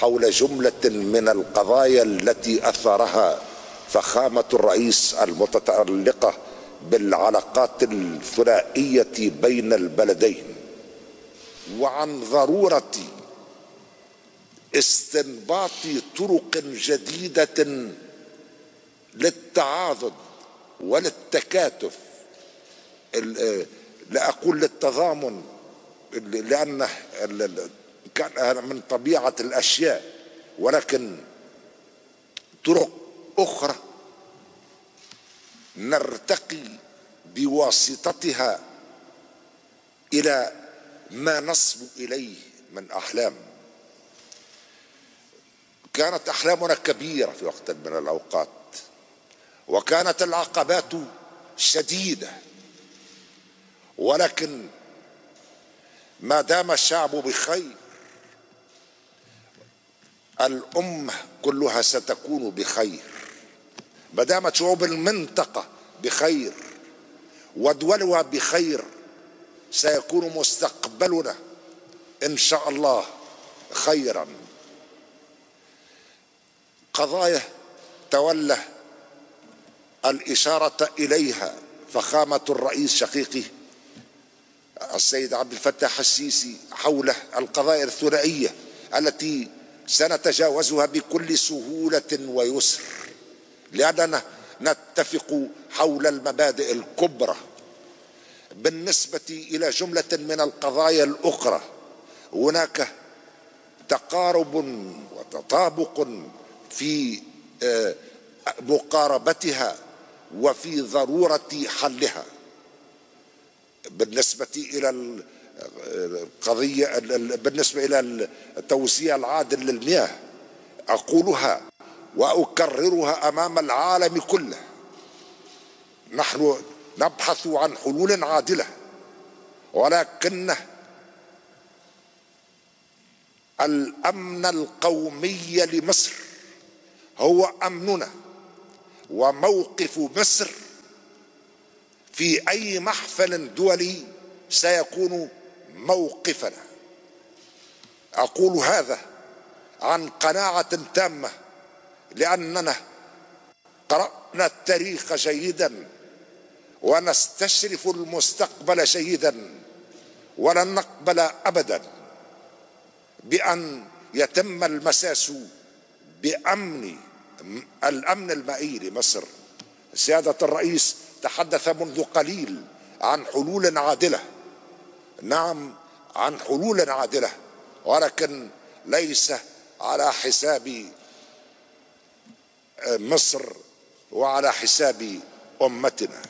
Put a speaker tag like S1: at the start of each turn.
S1: حول جملة من القضايا التي اثارها فخامة الرئيس المتعلقه بالعلاقات الثنائية بين البلدين. وعن ضرورة استنباط طرق جديدة للتعاضد وللتكاتف. لا أقول للتضامن كان من طبيعة الأشياء ولكن طرق أخرى نرتقي بواسطتها إلى ما نصبو إليه من أحلام. كانت أحلامنا كبيرة في وقت من الأوقات وكانت العقبات شديدة ولكن ما دام الشعب بخير الأمة كلها ستكون بخير. ما دامت شعوب المنطقة بخير ودولها بخير سيكون مستقبلنا إن شاء الله خيرا. قضايا تولى الإشارة إليها فخامة الرئيس شقيقي السيد عبد الفتاح السيسي حول القضايا الثنائية التي سنتجاوزها بكل سهولة ويسر. لاننا نتفق حول المبادئ الكبرى. بالنسبة إلى جملة من القضايا الأخرى هناك تقارب وتطابق في مقاربتها وفي ضرورة حلها. بالنسبة إلى القضية بالنسبة إلى التوزيع العادل للمياه أقولها وأكررها أمام العالم كله. نحن نبحث عن حلول عادلة ولكن الأمن القومي لمصر هو أمننا وموقف مصر في أي محفل دولي سيكون موقفنا. أقول هذا عن قناعة تامة لأننا قرأنا التاريخ جيدا ونستشرف المستقبل جيدا ولن نقبل ابدا. بأن يتم المساس بأمن الأمن المائي لمصر. سيادة الرئيس تحدث منذ قليل عن حلول عادلة. نعم عن حلول عادلة ولكن ليس على حساب مصر وعلى حساب أمتنا.